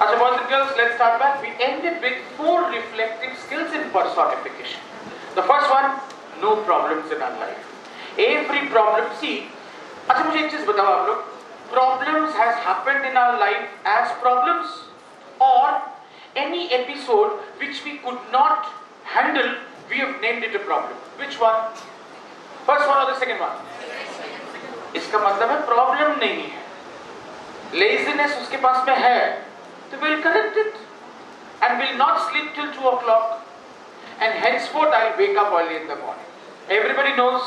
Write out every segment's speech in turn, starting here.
अच्छा boys and girls, let's start back. We ended with four reflective skills in personification. The first one, no problems in our life. Every problem, see, अच्छा मुझे एक चीज बताओ आप लोग problems has happened in our life as problems or any episode which we could not handle we have named it a problem which one first one or the second one इसका मतलब है प्रॉब्लम नहीं है laziness उसके पास में है तो will correct it and will not sleep till two O clock and henceforth I'll wake up early in the morning. Everybody knows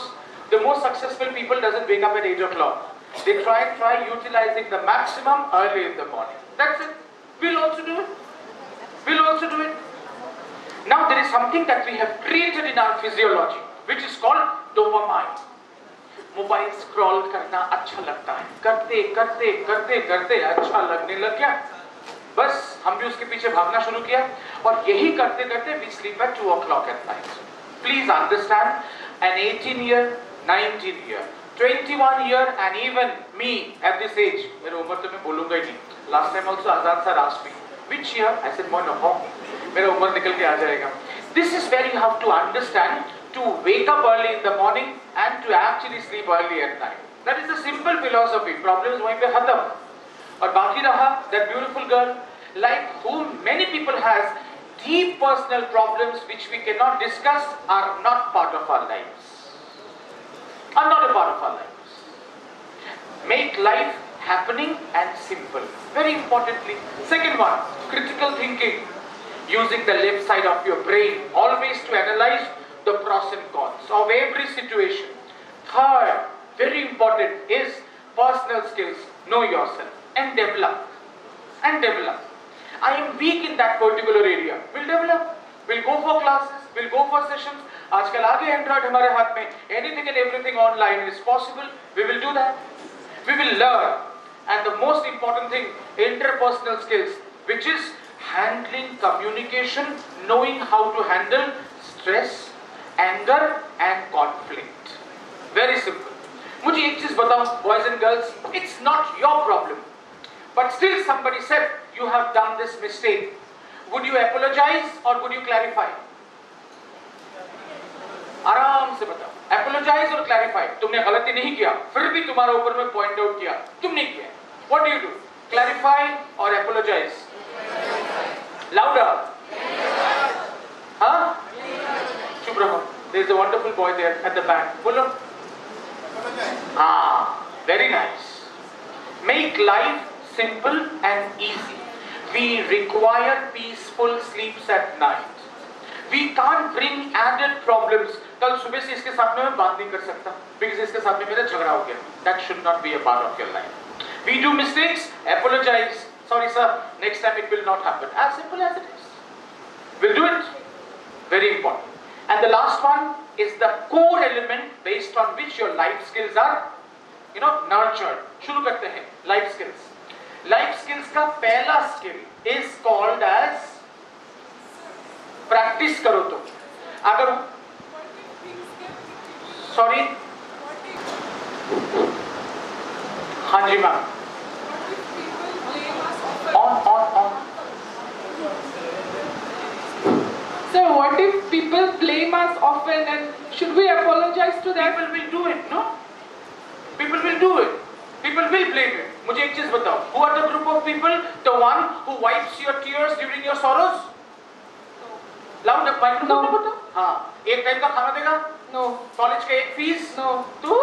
the most successful people doesn't wake up at 8 o'clock. They try try utilizing the maximum early in the morning. That's it. We'll also do it. We'll also do it. Now there is something that we have created in our physiology, which is called dopamine. Mobile scroll करना अच्छा लगता है करते करते करते करते अच्छा लगने लग गया बस हम भी उसके पीछे भागना शुरू किया और यही करते करते we sleep at two o'clock at night please understand an 18 year 19 year 21 year and even me at this age मेरी उम्र तो मैं बोलूँगा ही नहीं। Last time also Azad sir asked me which year I said more no मेरा उम्र निकल के आ जाएगा। This is very have to understand to wake up early in the morning and to actually sleep early at night that is the simple philosophy problems वहीं पे खत्म। और बाकी रहा that beautiful girl like whom many people has deep personal problems which we cannot discuss are not part of our lives. Are not a part of our lives. Make life happening and simple. Very importantly second one critical thinking. Using the left side of your brain always to analyze the pros and cons of every situation. Third very important is personal skills. Know yourself and develop. And develop I am weak in that particular area. We'll develop. We'll go for classes. We'll go for sessions. आजकल आगे Android हमारे हाथ में anything and everything online is possible we will do that we will learn and the most important thing interpersonal skills which is handling communication knowing how to handle stress anger and conflict very simple मुझे एक चीज बताओ boys and girls it's not your problem but still somebody said you have done this mistake. Would you apologize or would you clarify? आराम से बताओ apologize और clarify तुमने गलती नहीं किया फिर भी तुम्हारे ऊपर में point out किया तुम नहीं किया what do you do clarify or apologize louder हाँ चुप रहो there is a wonderful boy there at the back बोलो ah very nice make life simple and easy we require peaceful sleeps at night. We can't bring added problems. कल सुबह से इसके साथ में मैं बात नहीं कर सकता because इसके साथ में मेरा झगड़ा हो गया. That should not be a part of your life. We do mistakes, apologize. Sorry sir, next time it will not happen. As simple as it is. We'll do it. Very important. And the last one is the core element based on which your life skills are, you know, nurtured. शुरू करते हैं life skills. Life skills का पहला skill is called age practice करो तो अगर sorry हाँ जी ma'am on on on So what if people blame us often and should we apologize to them? people will do it no people will do it people will blame you मुझे एक चीज़ बताओ who are the group of people the one who wipes your tears during your sorrows loud microphone No. में बताओ हाँ एक time का खाना देगा No, कॉलेज का एक फ़ीस no. तो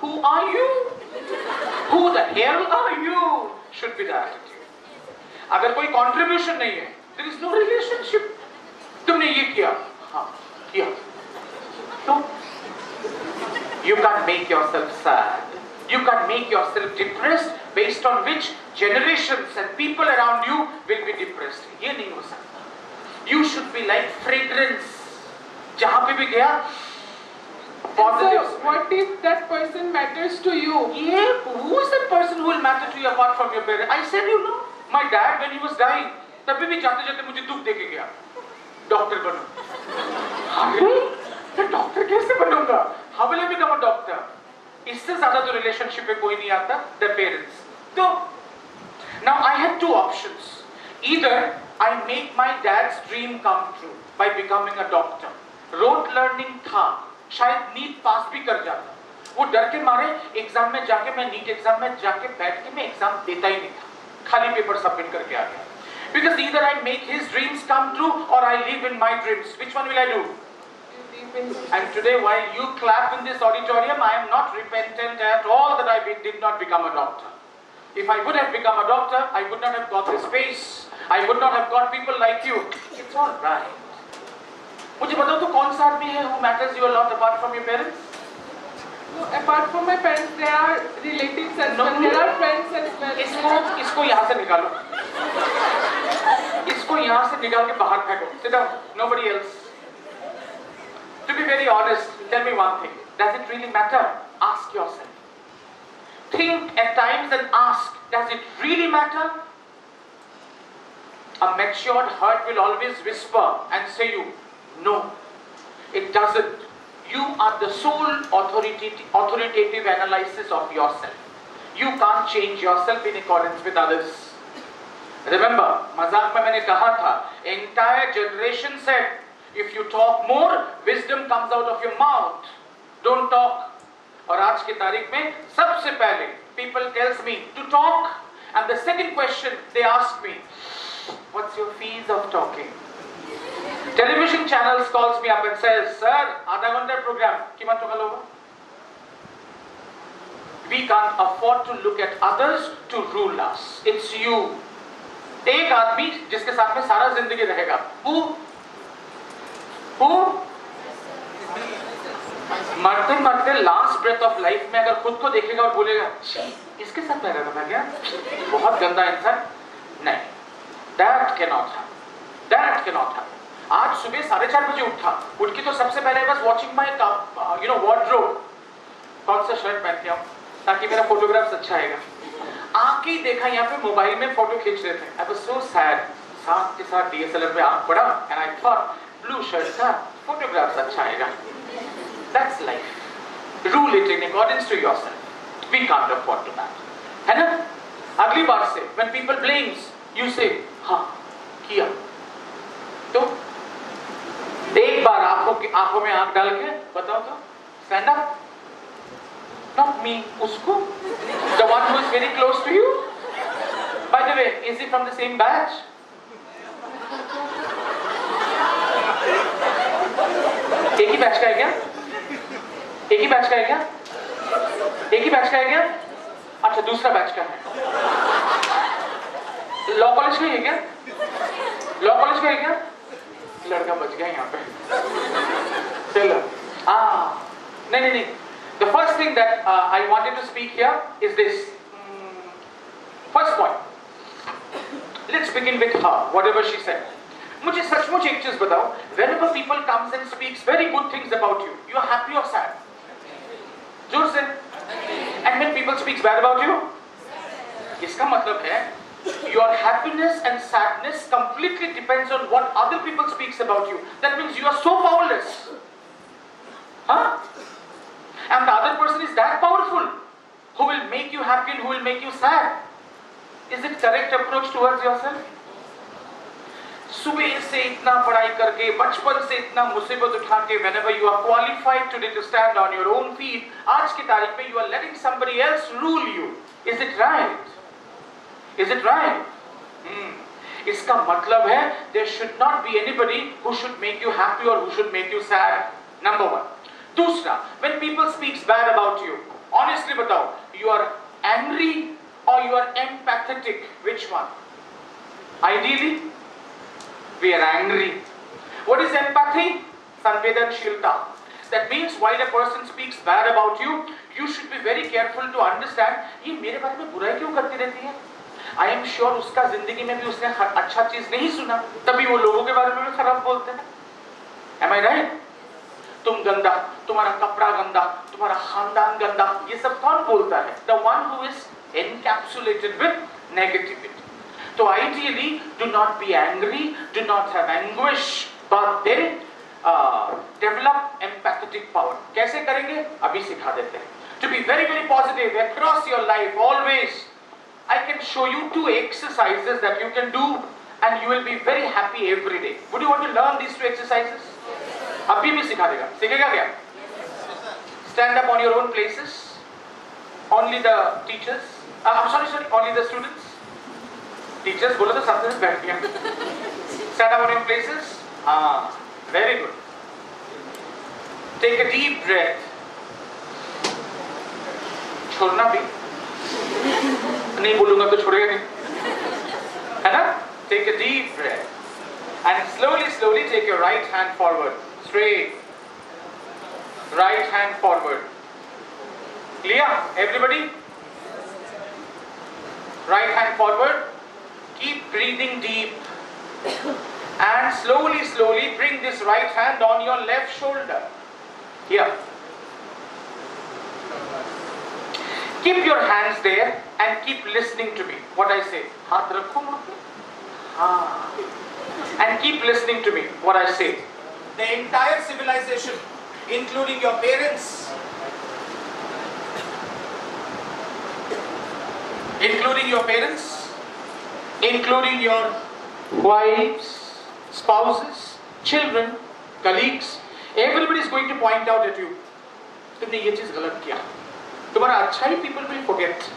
who are you who the hell are you should be the attitude अगर कोई कंट्रीब्यूशन नहीं है there is no relationship तुमने ये किया हाँ किया तो you can make yourself sad you can make yourself depressed based on which generations and people around you will be depressed ये नहीं हो सकता you should be like fragrance जहां पे भी गया So positive smell. what if that person matters to you? Yeah, who is that person who will matter to you apart from your parents? I said, you know, my dad when he was dying, तभी भी जाते जाते मुझे दुख देके गया doctor बनो अरे मैं डॉक्टर कैसे बनूंगा how will I become a doctor इससे ज़्यादा तो रिलेशनशिप में कोई नहीं आता द पेरेंट्स तो now I have two options either I make my dad's dream come true by becoming a doctor rote learning था. शायद नीट पास भी कर जाता. वो डर के मारे एग्ज़ाम में जाके मैं नीट एग्ज़ाम में जाके बैठ के मैं एग्ज़ाम देता ही नहीं था. खाली पेपर सबमिट करके आ गया. Because either I make his dreams come true और I live in my dreams which one will I do And today, while you clap in this auditorium, I am not repentant at all that I be- did not become a doctor. If I would have become a doctor, I would not have got this face. I would not have got people like you. It's all right. मुझे बताओ तो कौन सा आदमी है who matters you a lot apart from your parents? No, apart from my parents, there are relatives as No, well. no. There are friends as well. इसको इसको यहाँ से निकालो इसको यहाँ से निकाल के बाहर फेंको sit down nobody else to be very honest tell me one thing does it really matter ask yourself think at times and ask does it really matter a matured heart will always whisper and say you no it doesn't you are the sole authoritative, authoritative analysis of yourself you can't change yourself in accordance with others Remember, मजाक में मैंने कहा था entire generation said if you talk more wisdom comes out of your mouth don't talk और आज की तारीख में सबसे पहले people tells me to talk and the second question they ask me what's your fees of talking television channels calls me up and says sir आधा घंटे program कीमत तो होगा we can't afford to look at others to rule us it's you एक आदमी जिसके साथ में सारा जिंदगी रहेगा हु हु मरते मरते लास्ट ब्रेथ ऑफ़ लाइफ में अगर खुद को देखेगा और बोलेगा इसके साथ मैं रहता था क्या? बहुत गंदा इंसान नहीं that can not that can not आज सुबह साढ़े चार बजे उठा। उठ के तो सबसे पहले बस watching my you know wardrobe कौन सा शर्ट पहनते हूँ ताकि मेरा फोटोग्राफ्स अच्छा आएगा। आके ही देखा, यहाँ पे मोबाइल में फ़ोटो खींच रहे थे। आई वाज सो सैड साथ के साथ डीएसएलआर पे आँख पड़ा and I thought blue shirt था फोटोग्राफ्स अच्छा आएगा that's life rule it in according to yourself we can't afford to that है ना अगली बार से when people blames you say हाँ किया तो एक बार आँखों की आँखों में आँख डाल के बताओ तो stand up Not me, Usko? The one who is very close to you? By the way, is he from the same batch? एक ही बैच का है क्या? एक ही बैच का है क्या? एक ही बैच का है क्या? अच्छा दूसरा बैच का है। लॉ कॉलेज का ही है क्या? लॉ कॉलेज का है क्या? लड़का बच गया यहाँ पे। चलो। हाँ। नहीं नहीं नहीं। The first thing that I wanted to speak here is this first point let's begin with her whatever she set मुझे सचमुच एक चीज बताओ whenever people comes and speaks very good things about you you are happy or sad जोर से and when people speaks bad about you इसका मतलब है your happiness and sadness completely depends on what other people speaks about you that means you are so powerless huh and the other person is that powerful who will make you happy and who will make you sad is it correct approach towards yourself सुबह से इतना पढ़ाई करके, बचपन से इतना मुसीबत उठा के मैंने भाई you are qualified to to stand on your own feet आज की तारीख में you are letting somebody else rule you is it right is it right इसका मतलब है there should not be anybody who should make you happy और who should make you sad number one दूसरा when people speaks bad about you honestly बताओ you are angry और you are empathetic which one ideally we are angry. What is empathy? Sanvedanshilta. That means while a person speaks bad about you you should be very careful to understand, ये मेरे बारे में बुराई क्यों करती रहती है? आई एम श्योर उसका ज़िंदगी में भी उसने अच्छा चीज़ नहीं सुना। तभी वो लोगों के बारे में भी खराब बोलते हैं। एम आई राइट तुम गंदा, तुम्हारा कपड़ा गंदा, तुम्हारा खानदान गंदा, ये सब कौन बोलता है? The one who is encapsulated with negativity तो ideally do not be angry do not have anguish but then develop empathetic power कैसे करेंगे अभी सिखा देते हैं to be very very positive across your life always I can show you two exercises that you can do and you will be very happy every day. Would you want to learn these two exercises? अभी भी सिखा देगा सीखेगा क्या Stand up on your own places. Only the teachers. Uh, I'm sorry, sorry. Only the students. Teachers बोला तो सामने बैठ गया। सेट डाउन इन प्लेसेस हाँ very good take a deep breath छोड़ना भी। नहीं बोलूँगा तो छोड़ेगा नहीं। है ना? Take a deep breath and slowly slowly take your right hand forward straight right hand forward clear everybody right hand forward Keep breathing deep. and slowly, slowly bring this right hand on your left shoulder. Here. Keep your hands there and keep listening to me. What I say. Ah. And keep listening to me. What I say. The entire civilization, including your parents, including your parents, including your wives spouses children colleagues everybody is going to point out at you तुमने ये चीज गलत किया तुम्हारा अच्छा ही people will forget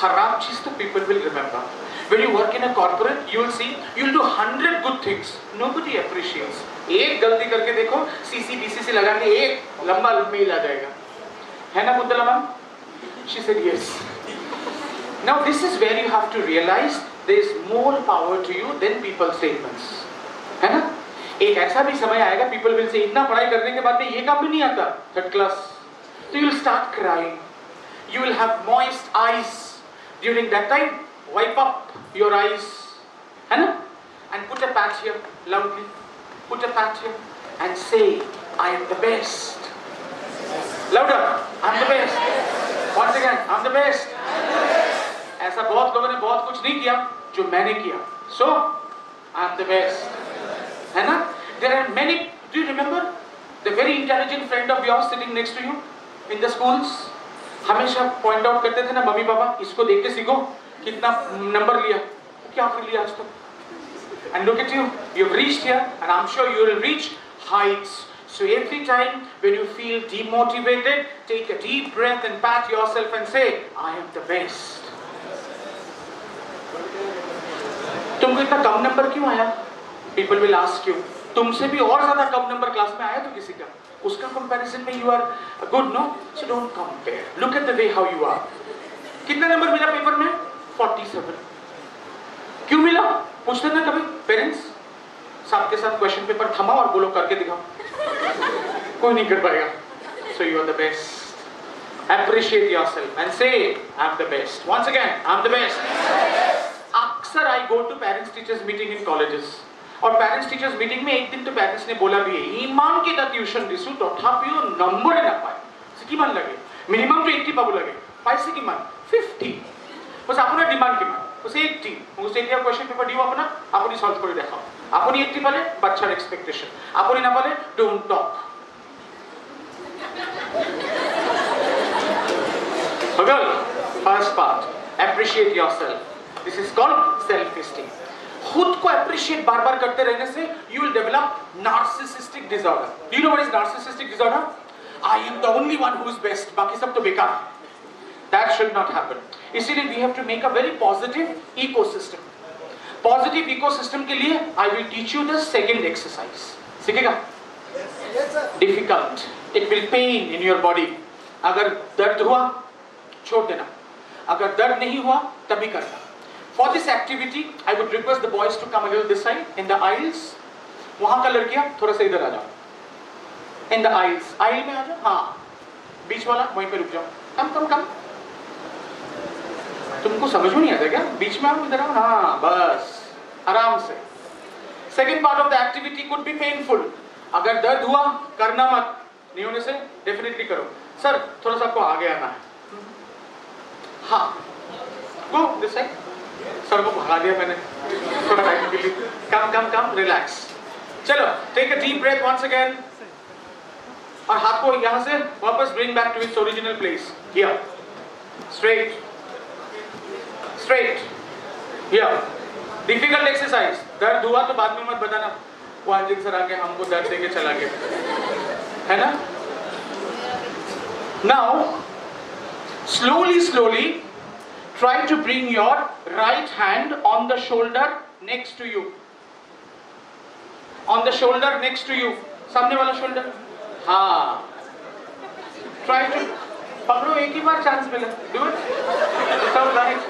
खराब चीज तो people will remember when you work in a corporate you will see you will do 100 good things nobody appreciates एक गलती करके देखो सीसी बीसीसी लगा के एक लंबा मेल आ जाएगा है ना मुद्दला ma'am she said yes now this is where you have to realize there is more power to you than people's statements है ना एक ऐसा भी समय आएगा people will say इतना पढ़ाई करने के बाद में ये काम भी नहीं आता third class so you will start crying you will have moist eyes during that time wipe up your eyes है ना and put a pat here loudly put a pat here and say I am the best louder I'm the best once again I'm the best ऐसा बहुत लोगों ने बहुत कुछ नहीं किया जो मैंने किया so I'm the best है ना are many do you remember the very intelligent friend of yours sitting next to you in the schools हमेशा पॉइंट आउट करते थे ना मम्मी पापा इसको देख के सीखो कितना नंबर लिया क्या कर लिया आज तक and look at you you've reached here and i'm sure you will reach heights so every time when you feel demotivated take a deep breath and pat yourself and say i am the best तुमको इतना कम number क्यों आया? People will ask you तुमसे भी और ज़्यादा कम number class में आया तो किसी का? उसका कंपैरिजन में you are good no so don't compare look at the way how you are कितना नंबर मिला पेपर में? 47 क्यों मिला? पूछते ना कभी पेरेंट्स साथ के साथ क्वेश्चन पेपर थमाओ और बोलो करके दिखाओ। कोई नहीं कर पाएगा। So you are the best appreciate yourself and say, i'm the best. Once again, i'm the best. अक्सर I go to parents teachers meeting in colleges और पेरेंट्स टीचर्स मीटिंग में एक दिन तो पेरेंट्स ने बोला भी है ইমান কেটা টিউশন দিছো তথাপিও নম্বৰে নাপায় কিমান লাগে মিনিমাম তো 80 পাব লাগে পাইছে কিমান 50 বস আপোনাৰ ডিমান্ড কিমান বস 80 মোক এতিয়া কোৱেশ্চন পেপাৰ দিও আপোনাক আপুনি সলভ কৰি দেখাওক আপুনি 80 পালে বাচ্চাৰ এক্সপেক্টেশন আপুনি নাপালে ডোন্ট টক हो गया first part appreciate yourself this is called self esteem खुद को अप्रिशिएट बार बार करते रहने से you will develop narcissistic disorder do know what is narcissistic disorder I am the only one who is best बाकी सब तो बेकार दैट शुड नॉट हैपन इसीलिए we have to make a very positive ecosystem positive ecosystem के लिए I will teach you the second exercise सीखेगा? Difficult it will pain in your body अगर दर्द हुआ, छोड़ देना। अगर दर्द नहीं हुआ, तभी करना। For this activity I would request the boys to come again this side in the aisles वहाँ का लड़कियाँ थोड़ा सा इधर आ जाओ। इन द आइल्स आइल में आ जाओ? हाँ। बीच वाला, वहीं पे रुक जाओ। कम कम कम तुमको समझ में नहीं आता क्या? बीच में आओ, इधर आओ। हाँ बस। आराम से। Second part of the activity could be painful अगर दर्द हुआ, करना मत। नहीं होने से डेफिनेटली करो। सर थोड़ा सा आपको आगे आना है। हाँ। गो दिस साइड सर को भगा दिया मैंने। थोड़ा टाइम के लिए। कम कम कम रिलैक्स चलो take a deep breath once again और हाथ को यहाँ से वापस bring back to its original place here straight straight here difficult exercise दर्द हुआ तो बाद में मत बताना। वो अंजित सर आके हमको दर्द देके चला गया। है ना? Now slowly slowly try to bring your right hand on the shoulder next to you on the shoulder next to you सामने वाला shoulder हाँ try to पकड़ो एक ही बार चांस मिला do it so right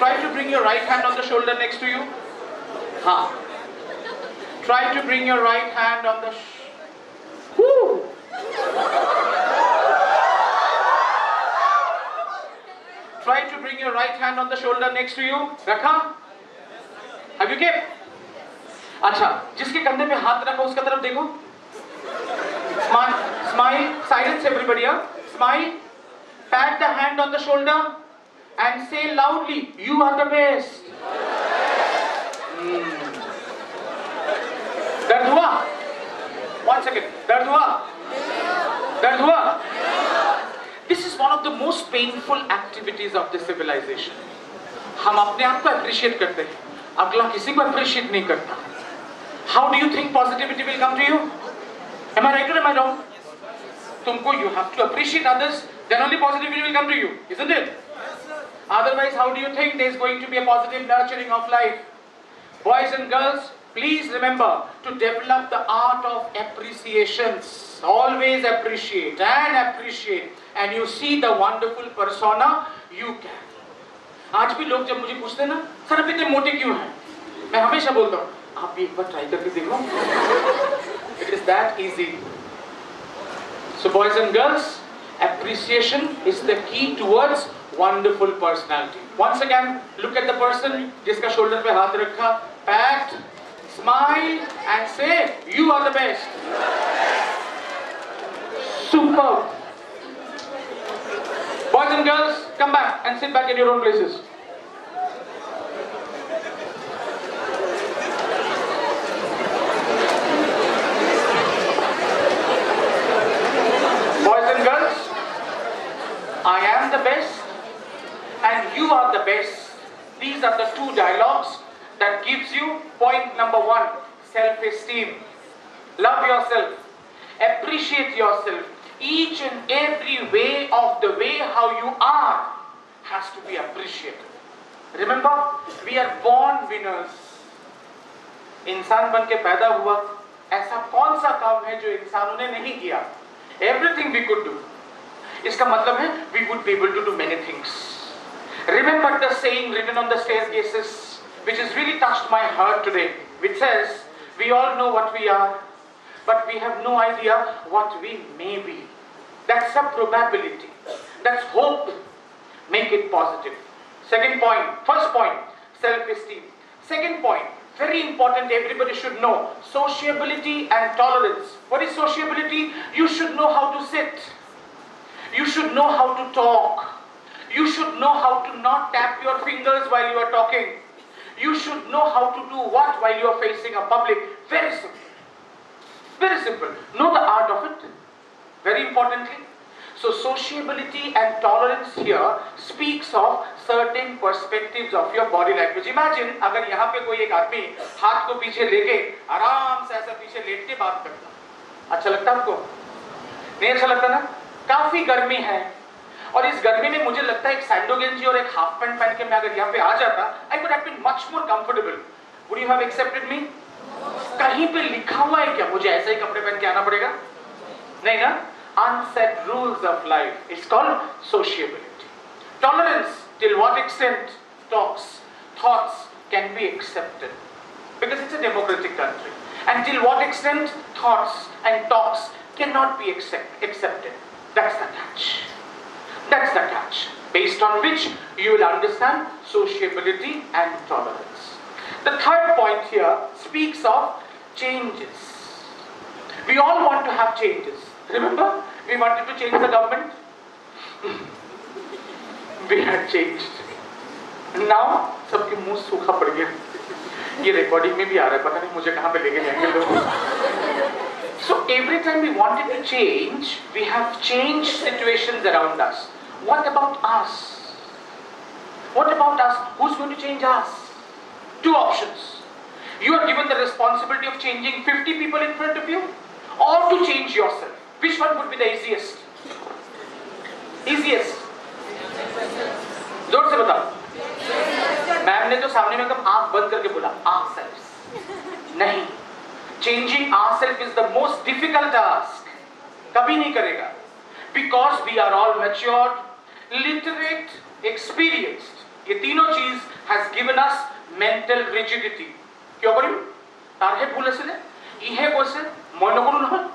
try to bring your right hand on the shoulder next to you हाँ try to bring your right hand on the Bring your right hand on the shoulder next to you. रखा? Have you kept? अच्छा जिसके कंधे पे हाथ रखा उसका तरफ़ देखो smile smile silence everybody smile pat the hand on the shoulder and say loudly you are the best Hmm. दर्द हुआ one second दर्द हुआ दर्द This is one of the most painful activities of the civilization. हम अपने आप को appreciate करते हैं अगला किसी को appreciate नहीं करता How do you think positivity will come to you? Am I right or am I wrong? तुमको you have to appreciate others, then only positivity will come to you, isn't it? Otherwise, how do you think there is going to be a positive nurturing of life? Boys and girls, please remember to develop the art of appreciations. Always appreciate and appreciate, and you see the wonderful persona you can. आज भी लोग जब मुझे पूछते हैं ना sir आप इतने मोटे क्यों हैं मैं हमेशा बोलता हूँ आप भी एक बार ट्राई करके देखो it is that easy So, boys and girls, appreciation is the key towards wonderful personality. Once again, look at the person जिसका shoulder पे हाथ रखा, pat, smile and say, you are the best. Superb. Boys and girls, come back and sit back in your own places. Boys and girls, I am the best and you are the best. These are the two dialogues that gives you point number one, self-esteem. Love yourself. Appreciate yourself. Each and every way of the way how you are has to be appreciated. Remember, we are born winners. इंसान बन के पैदा हुआ ऐसा कौन सा काम है जो इंसानों ने नहीं किया एवरीथिंग वी कुड डू इसका मतलब है we would be able to do many things remember the saying written on the staircases which has really touched my heart today which says we all know what we are but we have no idea what we may be. That's a probability. That's hope. Make it positive. second point first point self esteem second point very important everybody should know sociability and tolerance. What is sociability? You should know how to sit. You should know how to talk. You should know how to not tap your fingers while you are talking you should know how to do what while you are facing a public very simple very simple know the art of it very importantly so sociability and tolerance here speaks of certain perspectives of your body language. Imagine अगर यहाँ पे कोई एक आदमी हाथ को पीछे लेके आराम से ऐसा पीछे लेट के बात करता अच्छा लगता है आपको नहीं अच्छा लगता ना काफी गर्मी है और इस गर्मी में मुझे लगता है एक सैंडो गेंजी और एक हाफ़ पैंट पहन के मैं अगर यहाँ पे आ जाता I would have been much more comfortable would you have accepted me कहीं पे लिखा हुआ है क्या? मुझे ऐसे ही कपड़े पहन के आना पड़ेगा? नहीं ना? Unset rules of life it's called sociability tolerance till what extent talks thoughts can be accepted because it's a democratic country and till what extent thoughts and talks can not be accepted that's the touch that's the catch based on which you will understand sociability and tolerance the third point here speaks of changes we all want to have changes remember we wanted to change the government we had changed now सबके मुंह सूखा पड़ गया ये recording में भी आ रहा है पता नहीं मुझे कहाँ पे लेके जाएंगे लोग So every time we wanted to change, we have changed situations around us. What about us? What about us? Who's going to change us? Two options. You are given the responsibility of changing 50 people in front of you or to change yourself. Which one would be the easiest? Easiest. जोर से बताओ ma'am ने तो सामने में कब आंख बंद करके बोला आंख सेल्फ नहीं changing are self is the most difficult task कभी नहीं करेगा because we are all matured literate experienced ये तीनों चीज has given us mental rigidity क्यों करी তার হে ভুল আছিলে ইহে কৈছে মই নকৰো নহয়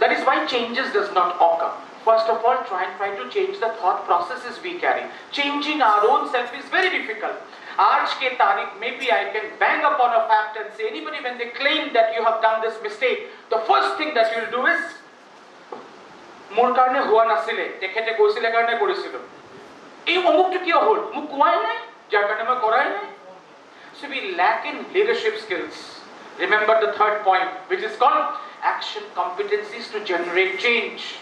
that is why changes does not occur first of all try and try to change the thought processes we carry changing our own self is very difficult आज के तारीख में भी I can bang upon a fact and say anybody when they claim that you have done this mistake the first thing that you will do is মোৰ কাৰণে হোৱা নাছিলে তেখেতে কৈছিলে কাৰণে কৰিছিলোঁ এই অমুকটো কিয় হ'ল মোক কোৱাই নাই যাৰ কাৰণে মই কৰাই নাই So we lack in leadership skills. Remember the third point, which is called action competencies to generate change.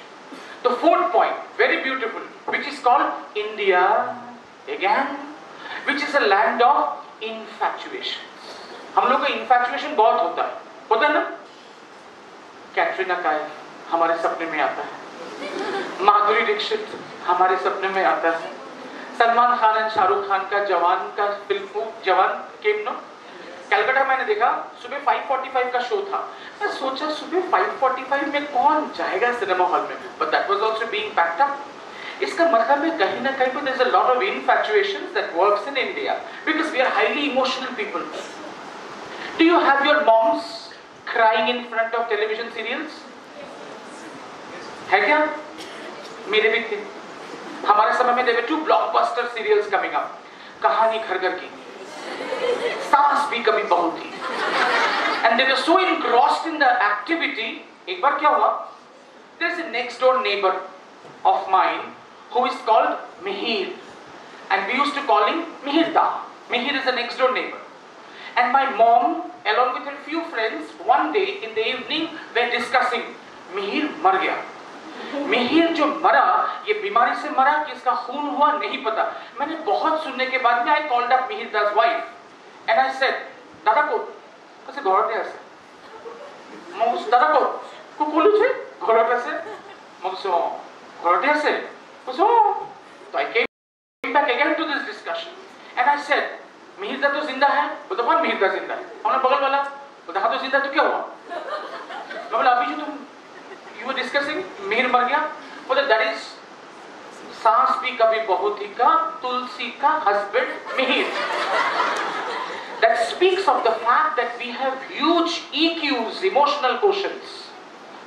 The fourth point, very beautiful, which is called India again, Is a land of infatuations. हम लोग का infatuation बहुत होता है। होता है ना? कैटरीना कैफ हमारे सपने में आता है। माधुरी दीक्षित हमारे सपने में आता है। सलमान खान एंड शाहरुख खान का जवान का फ़िल्म जवान केम नो कलकत्ता मैंने देखा, सुबह 5:45 का शो था। मैं सोचा, सुबह 5:45 में कौन जाएगा सिनेमा हॉल में? But that was also being packed up इसका मतलब है कहीं ना कहीं पे there is a lot of इनफैचुएशंस that works in India because we are highly emotional people do you have your moms crying in front of television serials है क्या मेरे भी थे हमारे समय में देवे two blockbuster serials coming up Kahaani Ghar Ghar Ki Saas Bhi Kabhi बहू थी and they were so engrossed in the activity एक बार क्या हुआ there is a next door neighbor of mine who is called Mihir and we used to call him Mihirda Mihir is the next door neighbor and my mom along with her few friends one day in the evening were discussing Mihir मर गया मिहिर जो मरा ये बीमारी से मरा कि इसका खून हुआ नहीं पता मैंने बहुत सुनने के बाद में I called up Mihir Das wife and I said দাদা ক'ত কৈছে ঘৰতে আছে মই কৈছো দাদা ক'ত কো ক'লো যে ঘৰত আছে মই কৈছো অঁ ঘৰতে আছে so, so I came back again to this discussion and I said, Mihirda मिहिरदा तो ज़िंदा है बोलता कौन मिहिरदा ज़िंदा है हमने बगल वाला बोलता हाँ तो ज़िंदा तो क्या हुआ मैं बोला अभी जो तुम यू डिस्कसिंग मिहिर मर गया बोलता दैट is सांस भी कभी बहुत ही का तुलसी का husband Mihir that speaks of the fact that we have huge EQs, emotional quotients.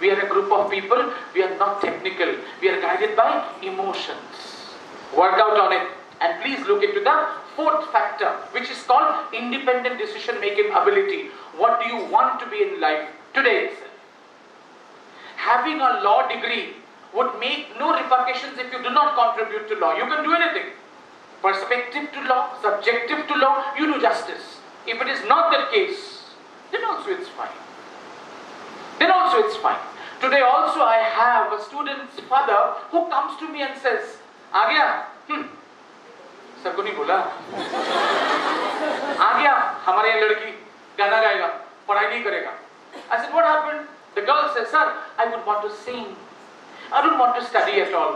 We are a group of people, we are not technical, we are guided by emotions. Work out on it and please look into the fourth factor, which is called independent decision making ability. What do you want to be in life today? Having a law degree would make no repercussions if you do not contribute to law. You can do anything. Perspective to law, subjective to law, you do justice. If it is not that case, then also it's fine. Then also it's fine. Today also I have a student's father who comes to me and says, आ गया हम्म, सबको नहीं बोला आ गया हमारे यहाँ लड़की गाना गाएगा पढ़ाई नहीं करेगा I said, what happened? The girl says, sir, I would want to sing. I don't want to study at all.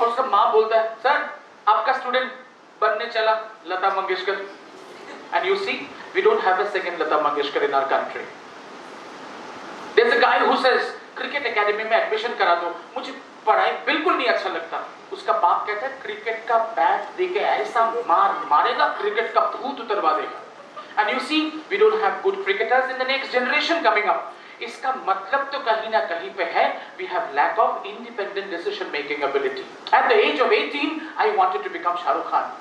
और उसका माँ बोलता है सर आपका स्टूडेंट बनने चला Lata Mangeshkar And you see, we don't have a second Lata Mangeshkar in our country. There's a guy who says, cricket academy में admission करा दो। मुझे पढ़ाई बिल्कुल नहीं अच्छा लगता। उसका बाप कहता है क्रिकेट का बैट देके ऐसा मार मारेगा क्रिकेट का भूत उतरवा देगा। And you see we don't have good cricketers in the next generation coming up इसका मतलब तो कहीं ना कहीं पे है we have lack of independent decision making ability at the age of 18 I wanted to become Shahrukh Khan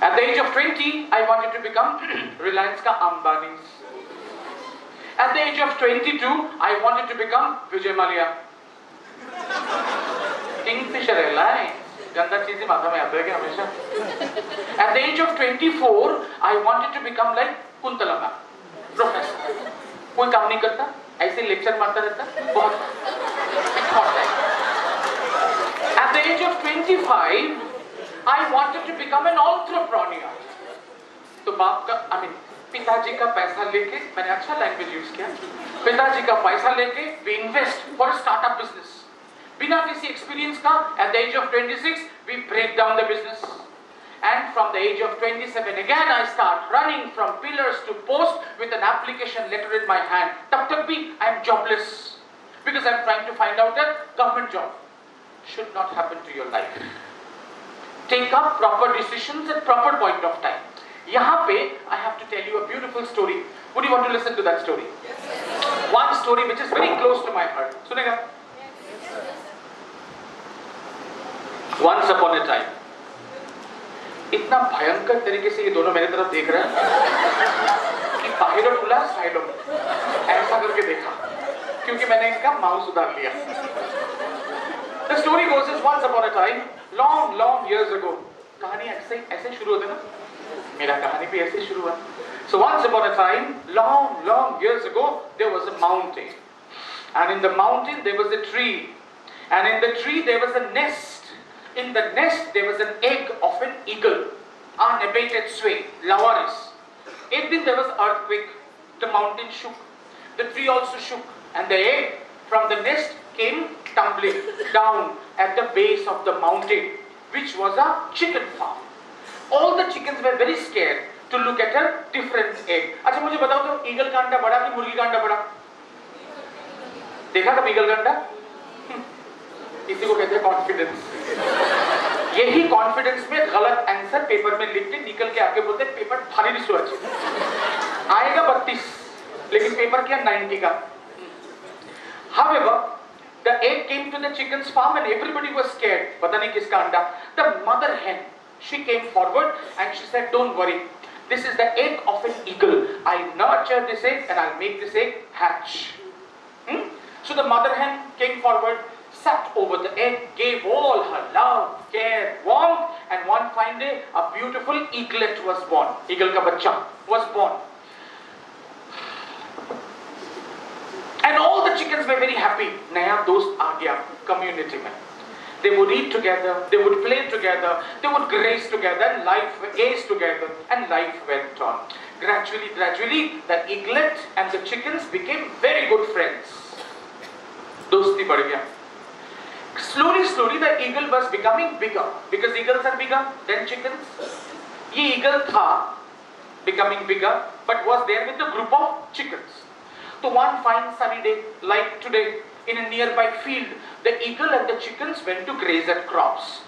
At the age of 20, I wanted to become Reliance ka Ambani's. At the age of 22, I wanted to become Vijay Mallya. Kingfisher Airlines. गंदा चीज़ें माथा में आते हैं हमेशा At the age of 24, I wanted to become like Kuntalama, professor. Professor कोई काम नहीं करता ऐसे लेक्चर मारता रहता बहुत At the age of 25, I wanted to become an entrepreneur. तो बाप का आई मीन पिताजी का पैसा लेके मैंने अच्छा लैंग्वेज यूज़ किया। पिताजी का पैसा लेके we invest for startup business बिना किसी एक्सपीरियंस का at the age of 26 we break down the business and from the age of 27 again I start running from pillars to post with an application letter in my hand तब तक भी I am jobless because I am trying to find out a government job should not happen to your life take up proper decisions at proper point of time यहाँ पे I have to tell you a beautiful story would you want to listen to that story one story which is very close to my heart सुनेगा? Once upon a time इतना भयंकर तरीके से ये दोनों मेरे तरफ़ देख रहे हैं कि बाहर खुला साइडों ऐसा करके देखा, क्योंकि मैंने इनका माउस उतार लिया। The story goes is once upon a time long long years ago कहानी ऐसे ऐसे शुरू होते ना मेरा कहानी भी ऐसे शुरू हुआ So once upon a time, long, long years ago, there was a mountain. And in the mountain there was a tree. And in the tree there was a nest. In the nest there was an egg of an eagle. Unabated sway, Lavaris. एक दिन there was earthquake. The mountain shook. The tree also shook. And the egg from the nest came tumbling down at the base of the mountain, which was a chicken farm. All the chickens were very scared to look at a different egg. अच्छा मुझे बताओ तो eagle का अंडा बड़ा कि मुर्गी का अंडा बड़ा देखा कब ईगल का अंडा इसी को कहते हैं कॉन्फिडेंस यही कॉन्फिडेंस में गलत आंसर पेपर में लिख के निकल के आके बोलते पेपर भारी नहीं सुरक्षित आएगा बत्तीस लेकिन पेपर किया 90 का However, the egg came to the chicken's farm and everybody was scared. पता नहीं किसका अंडा. The mother hen, She came forward and she said, Don't worry, this is the egg of an eagle. I nurture this egg and I'll make this egg hatch. Hmm? So the mother hen came forward, sat over the egg, gave all her love, care, warmth, and one fine day a beautiful eaglet was born. Eagle kabacha was born. And all the chickens were very happy. Naya dost aa gaya community mein. They would eat together, they would play together, they would graze together, and life gaze together, and life went on. Gradually, gradually, the eaglet and the chickens became very good friends. Dosti badhiya. Slowly, slowly, the eagle was becoming bigger because eagles are bigger than chickens. Ye eagle tha becoming bigger, but was there with the group of chickens. So one fine sunny day, like today, in a nearby field, the eagle and the chickens went to graze at crops.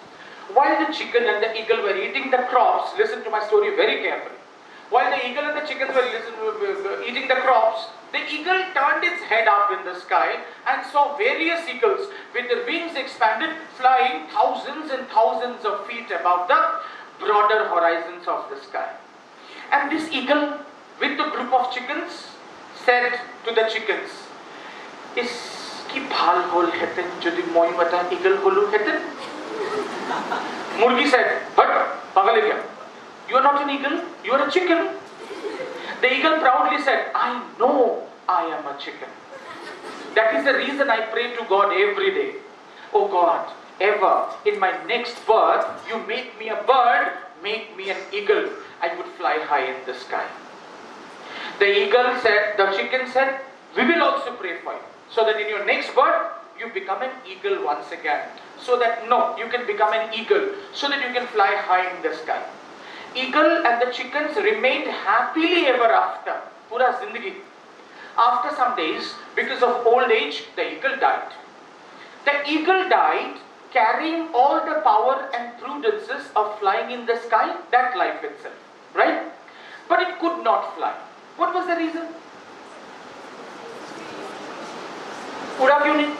While the chicken and the eagle were eating the crops, listen to my story very carefully. While the eagle and the chickens were eating the crops, the eagle turned its head up in the sky and saw various eagles with their wings expanded flying thousands and thousands of feet above the broader horizons of the sky. And this eagle, with the group of chickens, said to the chickens, কি ভাল গোল খেতেন যদি you are not an eagle you are a chicken. The eagle proudly said i know i am a chicken. That is the reason i pray to god every day. Oh god ever in my next birth you make me a bird make me an eagle. I would fly high in the sky. The eagle said the chicken said we will also pray for you. So that in your next birth, you become an eagle once again. So that, no, you can become an eagle. So that you can fly high in the sky. Eagle and the chickens remained happily ever after. Pura zindagi. After some days, because of old age, the eagle died. The eagle died carrying all the power and prudences of flying in the sky, that life itself. Right? But it could not fly. What was the reason? उड़ा क्यों नहीं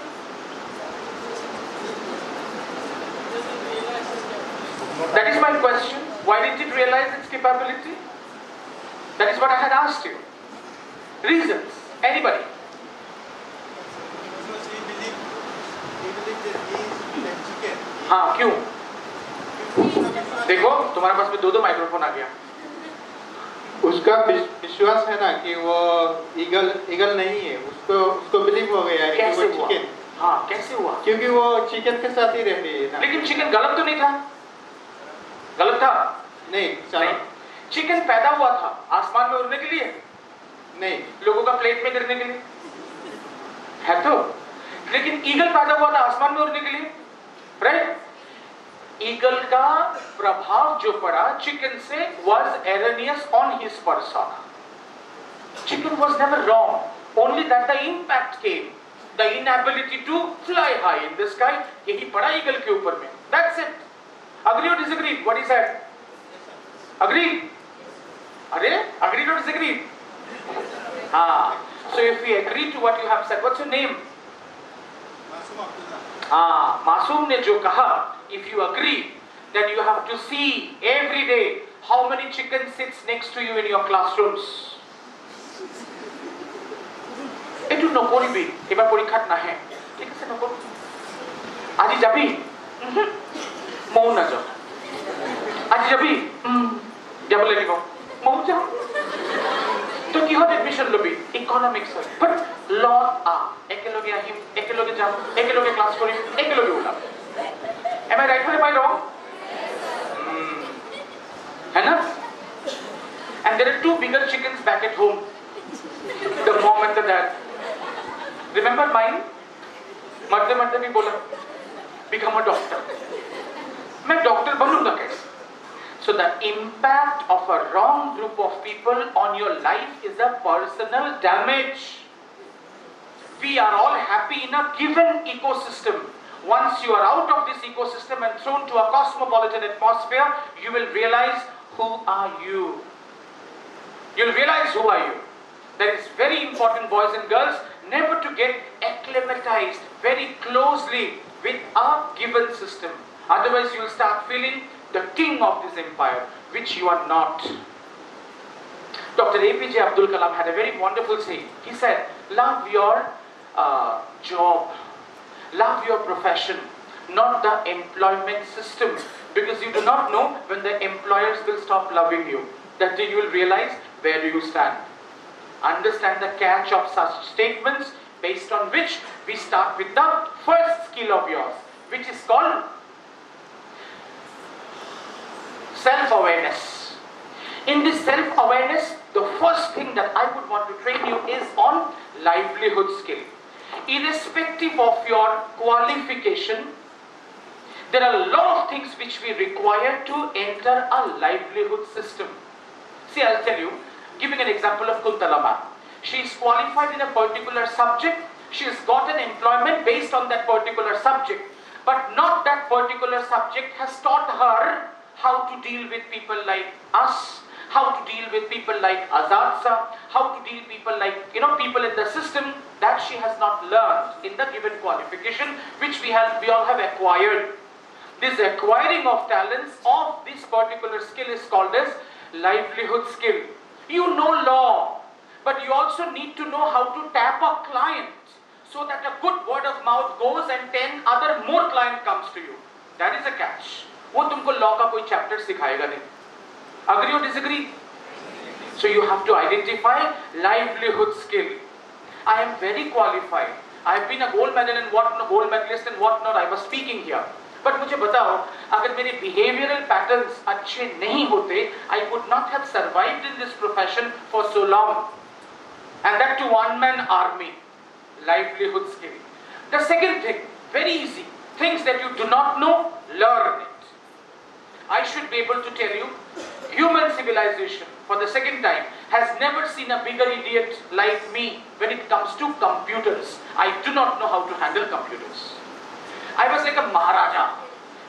That is my question. Why didn't it realize its capability? That is what I had asked you. Reasons. Anybody? Because he believed, he believed that he is chicken. हाँ क्यों देखो तुम्हारे पास में दो दो माइक्रोफोन आ गया उसका विश्वास है ना कि वो ईगल ईगल नहीं है उसको उसको बिलीव हो गया है चिकन हाँ कैसे हुआ? क्योंकि वो चिकन के साथ ही रहती है ना। लेकिन चिकन गलत तो नहीं था? गलत था? नहीं नहीं। चिकन पैदा हुआ था आसमान में उड़ने के लिए? नहीं। लोगों का प्लेट में गिरने के लिए? है तो। लेकिन ईगल पैदा हुआ था आसमान में उड़ने के लिए? राइट ईगल का प्रभाव जो पड़ा चिकन से was erroneous on his persona. chicken was never wrong. only that the impact came. the inability to fly high in the sky यही पड़ा ईगल के ऊपर में that's it agree or disagree what he said agree अरे agree or disagree Ah, so if we agree to what you have said, what's your name? Ah, Masoom ने जो कहा, if you agree that you have to see every day how many chickens sits next to you in your classrooms. এইটো নকৰিবি, এইবাৰ পৰীক্ষাত নাহে। ঠিক আছে, নকৰো। আজি যাবি? ময়ো নাযাওঁ। আজি যাবি? যাব লাগিব। ময়ো যাওঁ। তই কিহত এডমিশ্যন ল'বি? ইকনমিক্সত বাট লত আ। একেলগে আহিম, একেলগে যাম, একেলগে ক্লাছ কৰিম, একেলগে ওলাম। এম ৰাইট হয় by wrong and there are two bigger chickens back at home. remember mine मरते मरते भी बोला become a doctor मैं डॉक्टर बनूंगा कैसे So the impact of a wrong group of people on your life is a personal damage. We are all happy in a given ecosystem. Once you are out of this ecosystem and thrown to a cosmopolitan atmosphere, you will realize who are you. You'll realize who are you. That is very important, boys and girls, never to get acclimatized very closely with our given system. Otherwise, you will start feeling the king of this empire, which you are not. Dr. APJ Abdul Kalam had a very wonderful saying. He said, Love your uh, job, love your profession, not the employment system, because you do not know when the employers will stop loving you. That day you will realize where do you stand. Understand the catch of such statements based on which we start with the first skill of yours, which is called self awareness. In this self awareness, the first thing that I would want to train you is on livelihood skill. Irrespective of your qualification, there are a lot of things which we require to enter a livelihood system. See, I'll tell you, giving an example of Kuntalama. She is qualified in a particular subject, she has got an employment based on that particular subject, but not that particular subject has taught her how to deal with people like us, how to deal with people like Azadsa, how to deal with people like, you know, people in the system that she has not learned in the given qualification, which we have, we all have acquired. This acquiring of talents of this particular skill is called as livelihood skill. You know law, but you also need to know how to tap a client so that a good word of mouth goes and 10 other more client comes to you. That is a catch. वो तुमको law का कोई chapter सिखाएगा नहीं agree और disagree so you have to identify livelihood skill i am very qualified i have been a gold medal and what gold medalist and what not i was speaking here but मुझे बताओ, अगर मेरे behavioural pattern अच्छे नहीं होते I would not have survived in this profession for so long and that too one man army livelihood के लिए. The second thing very easy things that you do not know learn it I should be able to tell you human civilization for the second time has never seen a bigger idiot like me when it comes to computers I do not know how to handle computers I was like a Maharaja.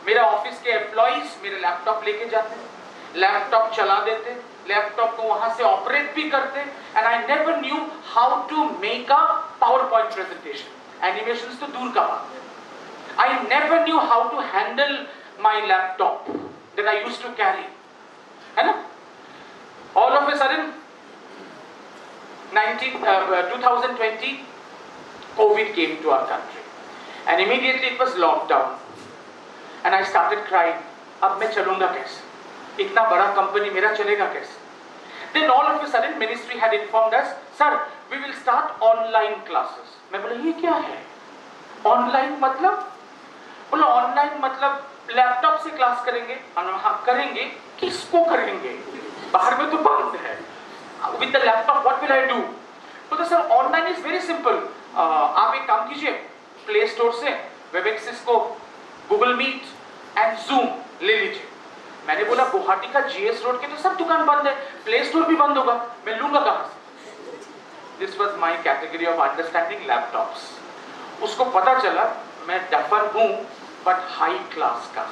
मेरा office के employees मेरे laptop लेके जाते laptop चला देते laptop को वहाँ से ऑपरेट भी करते and I never knew how to make a PowerPoint presentation animation तो दूर का बात I never knew how to handle my laptop that I used to carry. है ना? All of a sudden, 19, uh, 2020, COVID came to our country. And immediately it was lockdown. And I started crying. अब मैं चलूँगा कैसे इतना बड़ा company मेरा चलेगा कैसे Then all of a sudden ministry had informed us, sir, we will start online classes. मैं बोला ये क्या है? Online मतलब? बोला online मतलब लैपटॉप से क्लास करेंगे हाँ करेंगे किसको करेंगे बाहर में तो बंद है with the laptop what will I do बोलते sir online is very simple आप एक काम कीजिए प्ले स्टोर से वेबएक्सिस को गूगल मीट एंड जूम ले लीजिए। मैंने बोला गुवाहाटी का जीएस रोड के तो सब दुकान बंद है। प्ले स्टोर भी बंद होगा। मैं लूँगा कहाँ से? This was my category of understanding laptops उसको पता चला मैं डफर हूँ बट हाई क्लास का।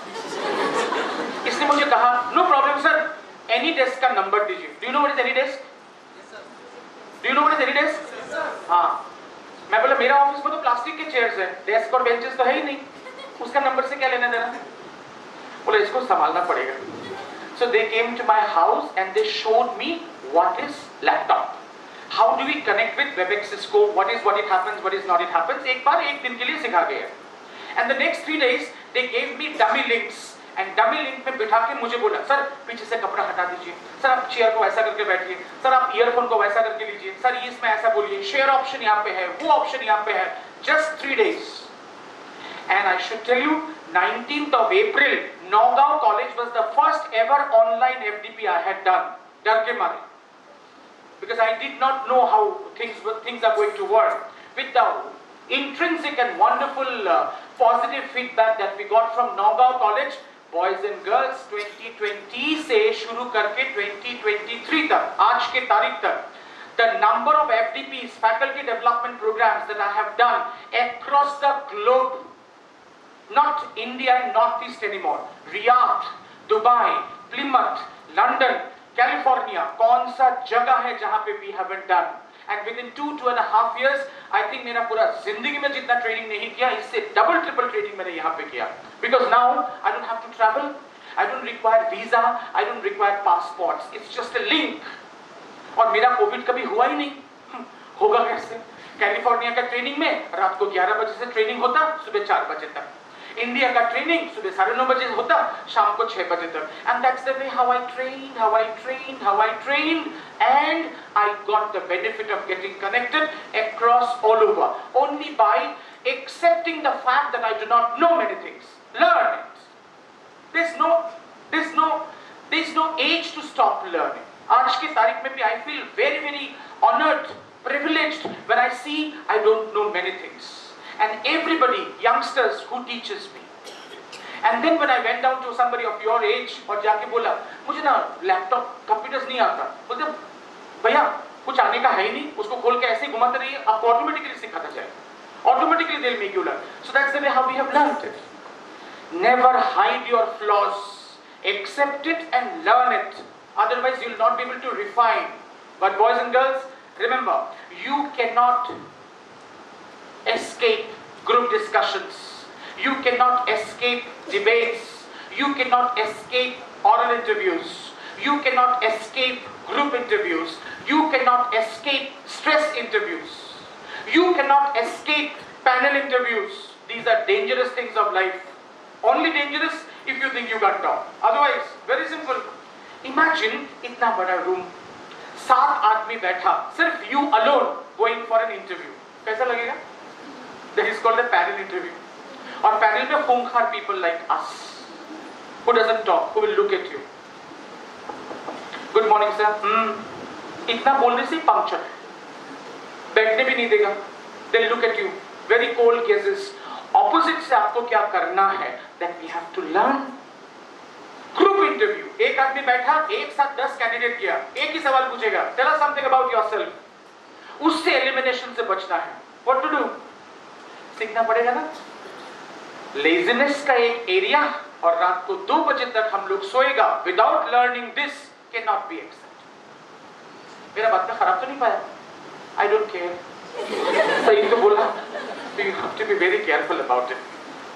इसने मुझे कहा no problem sir AnyDesk का नंबर दीजिए। Do know what is AnyDesk do know what is AnyDesk हाँ। मैं बोला, मेरा ऑफ़िस में तो प्लास्टिक के चेयर्स है डेस्क और बेंचेस तो है ही नहीं। उसका नंबर से क्या लेना देना? बोले, इसको संभालना पड़ेगा। So they came to my house and they showed me what is laptop how do we connect with Webex Cisco what is what it happens what is not it happens एक बार एक दिन के लिए सिखा गया। And the next three days they gave me dummy links and double link में बिठा के मुझे बोला, सर, पीछे से कपड़ा हटा दीजिए। सर, आप चेयर को वैसा करके बैठिए। सर, आप ईयरफोन को वैसा करके लीजिए। सर, ये इसमें ऐसा बोलिए शेयर ऑप्शन यहाँ पे है, वो ऑप्शन यहाँ पे है। Just three days and I should tell you nineteen of April Nagaon college was the first ever online F D P I had done डर के मारे। Because I did not know how things things are going to work with intrinsic and wonderful positive feedback that we got from Nagaon boys and girls 2020 से शुरू करके 2023 तक आज के तारीख तक the number of FDPs, faculty development programs that I have done across the globe not India and Northeast anymore. Riyadh, Dubai, Plymouth, London, California. कौन सा जगह है जहाँ पे we haven't done? And within two two and a half years, I think मेरा पूरा ज़िंदगी में जितना ट्रेनिंग नहीं किया इससे डबल ट्रिपल ट्रेनिंग मैंने यहाँ पे किया. Because now I don't have to travel. I don't require visa. I don't require passports. It's just a link. और मेरा कोविड कभी हुआ ही नहीं हम्म, होगा कैसे कैलिफ़ोर्निया का ट्रेनिंग में रात को 11 बजे से ट्रेनिंग होता सुबह 4 बजे तक इंडिया का ट्रेनिंग सुबह साढ़े नौ बजे होता शाम को छह बजे तक and that's the way how I train how I train how I train and I got the benefit of getting connected across all over only by accepting the fact that I do not know many things. Learn it. There's no, there's no, there's no age to stop learning. आज की तारीख में भी I feel very very honored, privileged when I see I don't know many things. And everybody, youngsters who teaches me. And then when I went down to somebody of your age और जाके बोला मुझे ना laptop computers नहीं आता बोलते भैया कुछ आने का है ही नहीं उसको खोल के ऐसे घुमाते रहिए आपको ऑटोमेटिकली सिखाता जाए automatically they'll make you learn so that's the way how we have learned it Never hide your flaws. Accept it and learn it. Otherwise, you will not be able to refine. But boys and girls, remember, you cannot escape group discussions. You cannot escape debates. You cannot escape oral interviews. You cannot escape group interviews. You cannot escape stress interviews. You cannot escape panel interviews. These are dangerous things of life. Only dangerous if you think you got top. Otherwise, very simple. Imagine इतना बड़ा room सात आदमी बैठा सिर्फ़ you alone going for an interview कैसा लगेगा that is called a panel interview. Or panel में खूंखार people like us, who doesn't talk, who will look at you. Good morning, sir. Hmm. बोलने से पंक्चर है बैठने भी नहीं देगा they look at you very cold gazes opposite से आपको क्या करना है? That we have to learn group interview एक आदमी बैठा, एक साथ दस कैंडिडेट किया। एक ही सवाल पूछेगा tell us something about yourself उससे एलिमिनेशन से बचना है। व्हाट टू डू सीखना पड़ेगा ना? लेजीनेस का एक एरिया और रात को दो बजे तक हम लोग सोएगा। Without learning this can not be accept मेरा बात का खराब तो नहीं पाया? आई डोंट केयर सही तो बोला। So you have to be very careful about it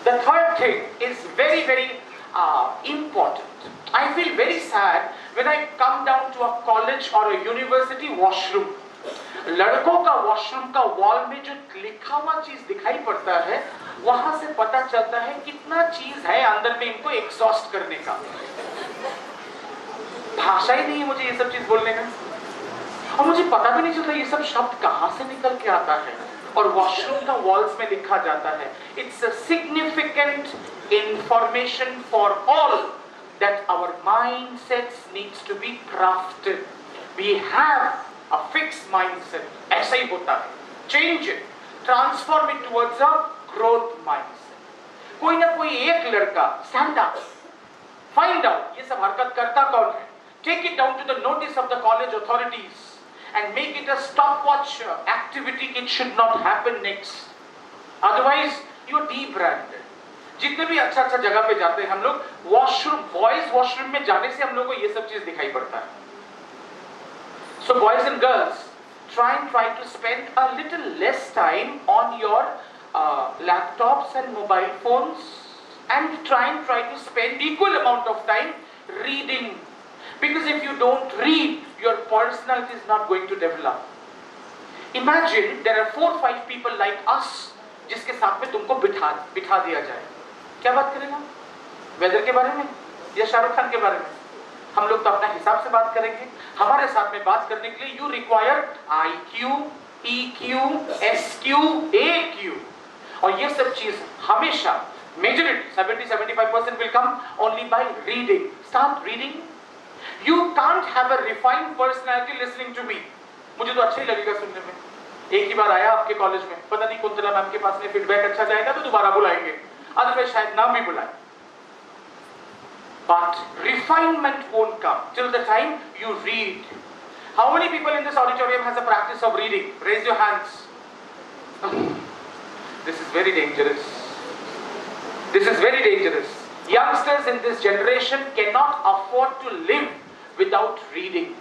the third thing is very very uh, important i feel very sad when i come down to a college or a university washroom लड़कों का washroom का wall में जो लिखा हुआ चीज़ दिखाई पड़ता है वहाँ से पता चलता है कितना चीज़ है अंदर में इनको एग्जॉस्ट करने का भाषा ही नहीं है मुझे ये सब चीज़ बोलने का और मुझे पता भी नहीं चलता ये सब शब्द कहाँ से निकल के आता है और वॉशरूम का वॉल्स में लिखा जाता है। It's a significant information for all that our mind sets needs to be crafted we have a fix mind set ऐसा ही होता है। Change transform it towards a growth mind कोई ना कोई एक लड़का स्टैंड अप फाइंड आउट ये सब हरकत करता कौन है? Take it down to the notice of the college authorities and make it a stopwatch uh, activity. It should not happen next. Otherwise, you're debranded. जितने भी अच्छा अच्छा जगह पे जाते हैं हम लोग वॉशरूम बॉयज वॉशरूम में जाने से हम लोग को ये सब चीज दिखाई पड़ता है So boys and girls, try and try to spend a little less time on your uh, laptops and mobile phones and try and try to spend equal amount of time reading. Because if you don't read, your personality is not going to develop. Imagine there are four or five people like us जिसके साथ में तुमको बिठा बिठा दिया जाए। क्या बात करेगा वेदर के बारे में? या शाहरुख खान के बारे में? हम लोग तो अपना हिसाब से बात करेंगे। हमारे साथ में बात करने के लिए you require I Q E Q S Q A Q और ये सब चीज़ हमेशा majority 70 75 percent will come only by reading start reading you can't have a refined personality listening to me मुझे तो अच्छा ही लगेगा सुनने में। एक ही बार आया आपके कॉलेज में। पता नहीं कुंतला मैम के पास में फीडबैक अच्छा जाएगा तो दोबारा बुलाएँगे। अदरवाइज़ शायद ना भी बुलाए। But refinement phone come till the time you read how many people in this auditorium has a practice of reading raise your hands this is very dangerous this is very dangerous youngsters in this generation can not afford to live without reading.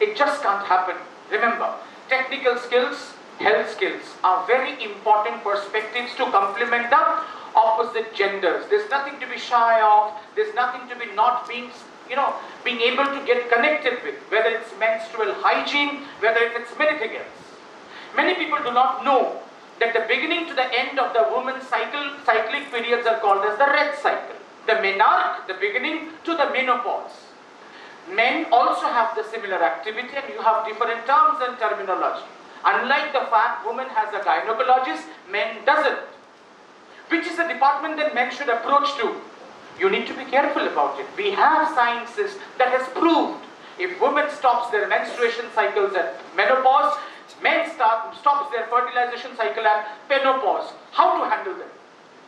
It just can't happen. Remember, technical skills, health skills are very important perspectives to complement the opposite genders. There's nothing to be shy of. There's nothing to be not being, you know, being able to get connected with, whether it's menstrual hygiene, whether it's anything else. Many people do not know that the beginning to the end of the woman's cycle, cyclic periods are called as the red cycle. The menarche, the beginning to the menopause Men also have the similar activity and you have different terms and terminology. Unlike the fact woman has a gynecologist, men doesn't. Which is the department that men should approach to? You need to be careful about it. We have sciences that has proved if women stops their menstruation cycles at menopause, men start stops their fertilization cycle at penopause. How to handle them?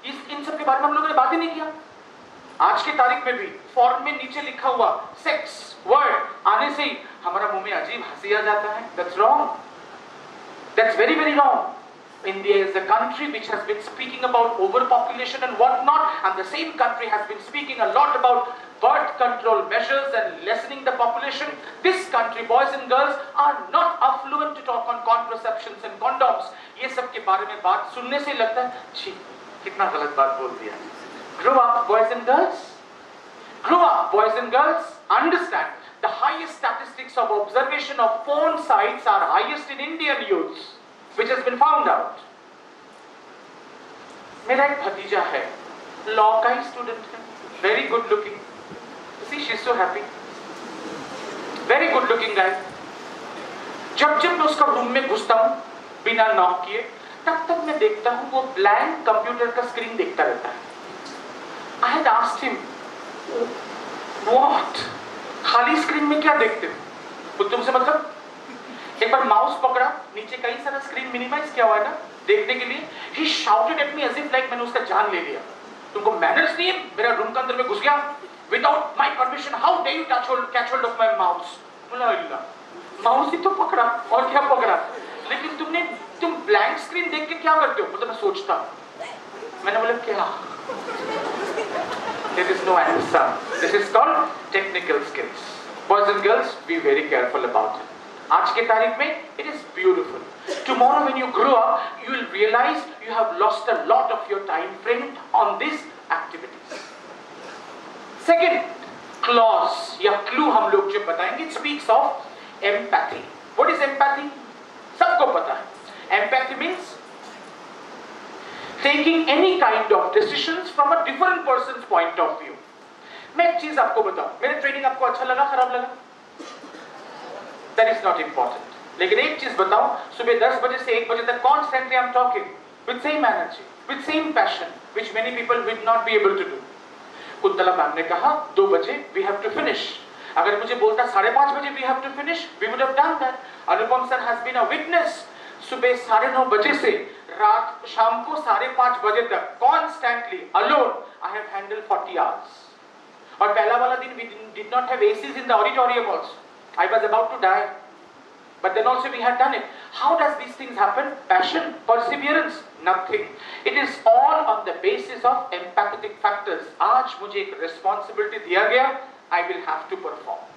इस इन सब के बारे में हम लोगों ने बात ही नहीं किया आज की तारीख में भी फॉर्म में नीचे लिखा हुआ सेक्स वर्ड आने से ही हमारा मुँह में अजीब हँसी आ जाता है that's wrong that's very very wrong India is a country which has been speaking about overpopulation and whatnot, and the same country has been speaking a lot about birth control measures and lessening the population. This country, boys and girls, are not affluent to talk on contraceptions and condoms. ये सब के बारे में बात सुनने से लगता है छी कितना गलत बात बोल दिया Grow up, boys and girls. Grow up, boys and girls. Understand the highest statistics of observation of porn sites are highest in Indian youths. which has been found out. मेरा एक भतीजा है लॉ का ही स्टूडेंट है very good looking see she so happy very good looking guy जब जब मैं उसका रूम में घुसता हूँ बिना नॉक किए तब तक मैं देखता हूँ वो ब्लैंक कंप्यूटर का स्क्रीन देखता रहता है I had asked him what खाली स्क्रीन में क्या देखते हो? वो तुमसे मतलब एक बार माउस पकड़ा, नीचे कई सारा स्क्रीन मिनिमाइज किया हुआ है ना, देखने के लिए। He shouted at me as if like मैंने उसका जान ले लिया। तुमको मैनर्स नहीं है? मेरा रूम के अंदर में घुस गया। Without my permission how dare you touch hold catch hold of my mouse बोला, अल्लाह माउस ही तो पकड़ा, और क्या पकड़ा? लेकिन तुमने, तुम ब्लैंक स्क्रीन देख के क्या करते हो? मतलब मैं सोचता मैंने बोला, क्या? There is no answer. This is called technical skills. Boys and girls, be very careful about it. आज के तारीख में it is beautiful. Tomorrow when you grow up, you will realize you have lost a lot of your time frame on these activities. Second clause या clue हम लोग जो बताएंगे it speaks of empathy. What is empathy? सबको पता है. Empathy means taking any kind of decisions from a different person's point of view. मैं एक चीज आपको बताऊं मेरे ट्रेनिंग आपको अच्छा लगा खराब लगा दैट इज नॉट इंपॉर्टेंट लेकिन एक चीज बताऊं सुबह 10 बजे से 1 बजे तक constantly I am talking with same energy with same passion which many people will not be able to do Kuntala ma'am ने कहा दो बजे वी हैव टू फिनिश अगर मुझे बोलता साढ़े पांच बजे we have to finish we would have done that Anupam sir has been a witness सुबह साढ़े नौ बजे से रात शाम को साढ़े पाँच बजे तक constantly alone I handle 40 hours और पहला वाला दिन we did not have ACs in the auditorium also I was about to die but then also we had done it how does these things happen passion perseverance nothing it is all on the basis of empathetic factors आज मुझे एक responsibility दिया गया. I will have to perform